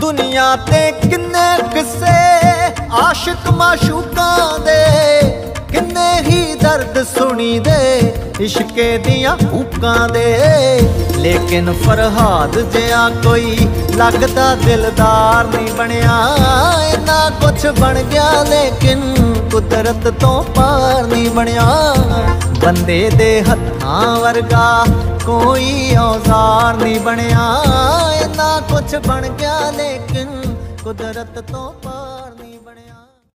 ਦੁਨੀਆ ਤੇ ਕਿੰਨੇ ਕਿੱਸੇ, ਆਸ਼ਿਕ ਮਾਸ਼ੂਕਾਂ ਦੇ, ਕਿੰਨੇ ਹੀ ਦਰਦ ਸੁਣੀ ਦੇ ਇਸ਼ਕੇ ਦੀਆਂ ਹੂਕਾਂ ਦੇ। ਲੇਕਿਨ ਫਰਹਾਦ ਜਿਹਾ ਕੋਈ ਲੱਗਦਾ ਦਿਲਦਾਰ ਨਹੀਂ ਬਣਿਆ। ਇੰਨਾ ਕੁਛ ਬਣ ਗਿਆ, ਲੇਕਿਨ ਕੁਦਰਤ ਤੋਂ ਪਾਰ ਨਹੀਂ ਬਣਿਆ। ਬੰਦੇ ਦੇ ਹੱਥਾਂ ਵਰਗਾ ਕੋਈ ਔਜ਼ਾਰ ਨਹੀਂ ਬਣਿਆ। ਇੰਨਾ ਕੁਛ ਬਣ ਗਿਆ ਲੇਕਿਨ ਕੁਦਰਤ ਤੋਂ ਪਾਰ